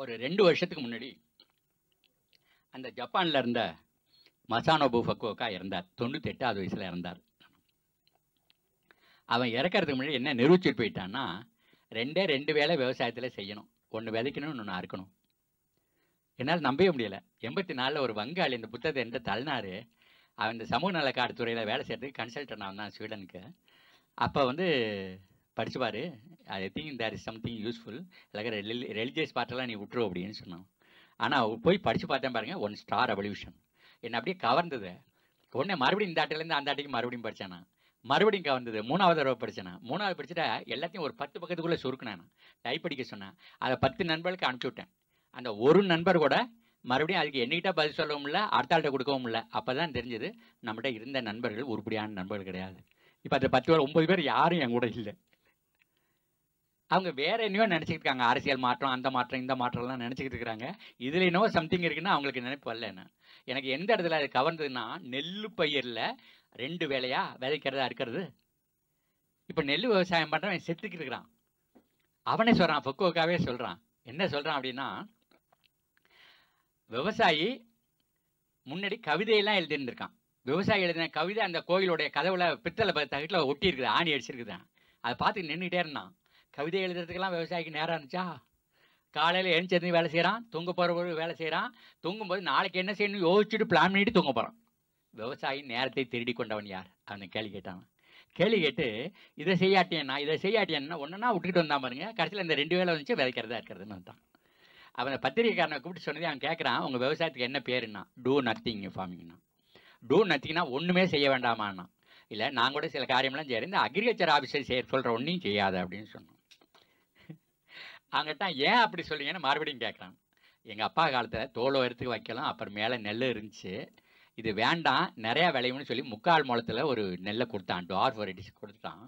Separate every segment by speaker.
Speaker 1: ஒரு ரெண்டு வருஷத்துக்கு முன்னாடி அந்த ஜப்பானில் இருந்த மசானோபு ஃபக்குவோக்கா இறந்தார். தொண்ணூற்றி வயசில் இறந்தார். அவன் இறக்கறதுக்கு முன்னாடி என்ன நிரூபிச்சுட்டு போயிட்டான்னா ரெண்டே ரெண்டு வேலை விவசாயத்தில் செய்யணும். ஒன்று விதைக்கணும் ஒன்று அறுக்கணும். என்னால் நம்பவே முடியலை. எண்பத்தி நாலில் ஒரு வங்காளி இந்த புத்தகத்தை எந்த தள்ளினார். அவன் இந்த சமூக நலக்காடு துறையில் வேலை செய்கிறதுக்கு கன்சல்டன் அவன் தான் ஸ்வீடனுக்கு. அப்போ வந்து படித்து பாரு I think there is something useful இல்லை ரெலிஜியஸ் பார்ட்டெல்லாம் நீ விட்டுரு அப்படின்னு சொன்னான். ஆனால் போய் படித்து பார்த்தேன் பாருங்கள் ஒன் ஸ்டார் ரெவல்யூஷன் என்னை அப்படியே கவர்ந்தது. உடனே மறுபடியும் இந்த ஆட்டிலேருந்து அந்த ஆட்டைக்கு மறுபடியும் படித்தேன் நான். மறுபடியும் கவர்ந்தது. மூணாவது தடவை படித்தேன் மூணாவது படிச்சுட்டு எல்லாத்தையும் ஒரு பத்து பக்கத்துக்குள்ளே சுருக்கினேன் நான். டைப் படிக்க சொன்னேன். அதை பத்து நண்பர்களுக்கு அனுப்பிச்சி விட்டேன். அந்த ஒரு நண்பர் கூட மறுபடியும் அதுக்கு என்னகிட்ட பதில் சொல்லவும் இல்லை அடுத்த ஆள்கிட்ட கொடுக்கவும் இல்லை. அப்போ தான் தெரிஞ்சது நம்மகிட்ட இருந்த நண்பர்கள் உருப்படியான நண்பர்கள் கிடையாது. இப்போ அந்த பத்து பேர் ஒன்பது பேர் யாரும் என் கூட இல்லை. அவங்க வேற என்னையோ நினச்சிக்கிட்டு இருக்காங்க. அரசியல் மாற்றம் அந்த மாற்றம் இந்த மாற்றம்லாம் நினச்சிக்கிட்டு இருக்கிறாங்க இதில் என்னவோ சம்திங் இருக்குன்னா அவங்களுக்கு நினைப்பு வரல என்ன? எனக்கு எந்த இடத்துல அது கவர்ந்ததுன்னா நெல் பயிரில் ரெண்டு வேலையா விதைக்கிறதா இருக்கிறது. இப்போ நெல் விவசாயம் பண்ணுறவன் செத்துக்கிட்டு இருக்கிறான். அவனே சொல்கிறான் பொக்கோக்காவே சொல்கிறான் என்ன சொல்கிறான் அப்படின்னா விவசாயி முன்னாடி கவிதையெல்லாம் எழுதியிருந்திருக்கான் விவசாயி எழுதின கவிதை அந்த கோயிலுடைய கதவுல பித்தளை தகட்டில் ஒட்டி இருக்குது ஆணி அடிச்சிருக்குதான் அதை பார்த்து நின்றுட்டே இருந்தான். கவிதை எழுதுறதுக்கெல்லாம் விவசாயிக்கு நேரம் இருந்துச்சா? காலையில் எழுந்திருந்து வேலை செய்கிறான் தூங்க போகிற வேலை செய்கிறான் தூங்கும்போது நாளைக்கு என்ன செய்யணும் யோசிச்சுட்டு பிளான் பண்ணிட்டு தூங்க போகிறான் விவசாயி நேரத்தை திருடி கொண்டவன் யார்? அவனை கேள்வி கேட்டான். கேள்வி கேட்டு இதை செய்யாட்டியன்னா இதை செய்யாட்டியன்னா ஒன்றுனா விட்டுக்கிட்டு வந்தான் பாருங்க. கடைசியில் இந்த ரெண்டு வேலை வந்துச்சு விதைக்கிறதா இருக்கிறதுன்னு வந்தான் அவனை பத்திரிகைக்காரனை கூப்பிட்டு சொன்னதே அவன் கேட்குறான் உங்கள் விவசாயத்துக்கு என்ன பேருன்னா? டூ நத்திங் ஃபார்மிங்னா டூ நத்திங்னா ஒன்றுமே செய்ய வேண்டாமான்னா இல்லை நான் கூட சில காரியம்லாம் செய்கிறேன் இந்த அக்ரிகல்ச்சர் ஆஃபீஸர் செய்ய சொல்கிற ஒன்றையும் செய்யாத அப்படின்னு சொன்னோம் அவங்ககிட்ட ஏன் அப்படி சொல்றீங்கன்னு மறுபடியும் கேட்குறான். எங்கள் அப்பா காலத்தில் தோல் உயரத்துக்கு வைக்கலாம் அப்புறம் மேலே நெல் இருந்துச்சு. இது வேண்டாம் நிறையா விளையும்னு சொல்லி முக்கால் மூலத்தில் ஒரு நெல்லை கொடுத்தான் டார்ஃப் வெரைட்டிஸ் கொடுத்தான்.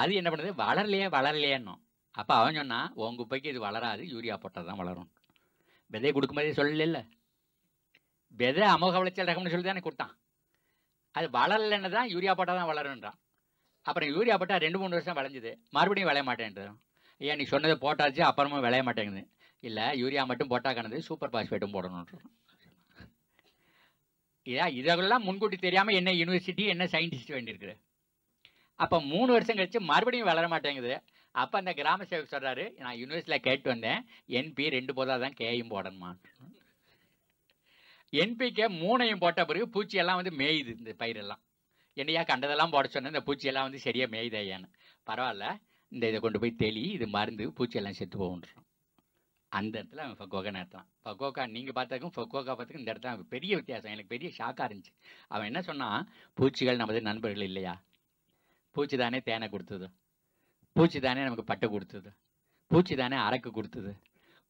Speaker 1: அது என்ன பண்ணுது? வளரலையே வளரலையேன்னோம். அப்போ அவன் சொன்னான் உங்கள் குப்பைக்கு இது வளராது யூரியா போட்டால் தான் வளரும். விதையை கொடுக்கும்போதே சொல்லல விதை அமோக விளைச்சல் ரகம்னு சொல்லி தானே கொடுத்தான். அது வளரலைன்னு தான் யூரியா போட்டால் தான் வளருன்றான் அப்புறம் யூரியா போட்டால் ரெண்டு மூணு வருஷம் விளைஞ்சுது. மறுபடியும் விளைய மாட்டேன்றான். ஏன் நீ சொன்னதை போட்டாச்சு அப்புறமா விளைய மாட்டேங்குது. இல்லை யூரியா மட்டும் போட்டா கணது சூப்பர் பாஸ்பேட்டும் போடணுன்றான் இதா இதெல்லாம் முன்கூட்டி தெரியாமல் என்ன யூனிவர்சிட்டி என்ன சயின்டிஸ்ட் வேண்டியிருக்குது. அப்போ மூணு வருஷம் கழிச்சு மறுபடியும் வளர மாட்டேங்குது. அப்போ அந்த கிராம சேவக் சொல்கிறாரு நான் யூனிவர்சிட்டியில் கேட்டு வந்தேன் என்பி ரெண்டு போதாக தான் கேயும் போடணுமா என்பிக்கே மூணையும் போட்ட பிறகு பூச்சியெல்லாம் வந்து மேயுது இந்த பயிரெல்லாம். என்னையா கண்டதெல்லாம் போட சொன்னேன் இந்த பூச்சியெல்லாம் வந்து சரியாக மேயுது பரவாயில்ல இந்த இதை கொண்டு போய் தெளி இது மருந்து பூச்சியெல்லாம் செத்து போகுன்றோம் அந்த இடத்துல அவன் ஃபக்கோக்கா நடத்தலாம் ஃபக்கோக்கா நீங்கள் பார்த்தாக்கும் ஃபக்கோக்கா பார்த்துக்கும் இந்த இடத்துல அவன் பெரிய வித்தியாசம். எனக்கு பெரிய ஷாக்காக இருந்துச்சு. அவன் என்ன சொன்னான் பூச்சிகள் நமது நண்பர்கள் இல்லையா? பூச்சி தானே தேனை கொடுத்தது. பூச்சி தானே நமக்கு பட்டை கொடுத்தது. பூச்சி தானே அரக்கு கொடுத்தது.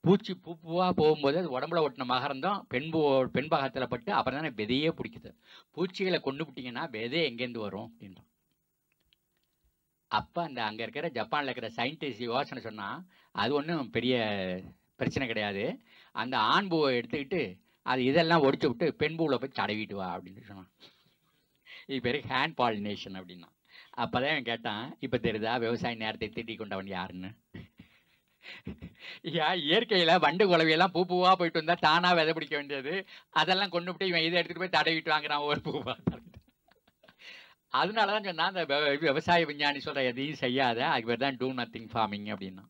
Speaker 1: பூச்சி பூ பூவாக போகும்போது அது உடம்புல ஒட்டின மகரந்தம் பெண் பூ பெண் பட்டு அப்புறம் தானே விதையே பிடிக்குது. பூச்சிகளை கொண்டு விட்டிங்கன்னா விதை எங்கேருந்து வரும்? அப்படின்றான். அப்போ அந்த அங்கே இருக்கிற ஜப்பானில் இருக்கிற சயின்டிஸ்ட் யோசனை சொன்னால் அது ஒன்றும் பெரிய பிரச்சனை கிடையாது. அந்த ஆண் பூவை எடுத்துக்கிட்டு அது இதெல்லாம் ஒடிச்சு விட்டு பெண் பூவில் போய் தடவிட்டு வா அப்படின்னு சொன்னான். இது பேர் ஹேண்ட் பாலினேஷன் அப்படின்னா. அப்போ தான் கேட்டான் இப்போ தெரியுதா விவசாய நேரத்தை திட்டி கொண்டவன் யாருன்னு? ஏன் இயற்கையில் வண்டு குலவையெல்லாம் பூ பூவாக போயிட்டு வந்தால் தானாக விதை பிடிக்க வேண்டியது. அதெல்லாம் கொண்டு விட்டு இவன் இதை எடுத்துகிட்டு போய் தடவிட்டு வாங்குறான் ஒரு பூவாக அதனால தான் சொன்னா அந்த விவசாய விஞ்ஞானி சொல்கிற எதையும் செய்யாத அதுக்கு பேர் தான் டூ நத்திங் ஃபார்மிங் அப்படின்னா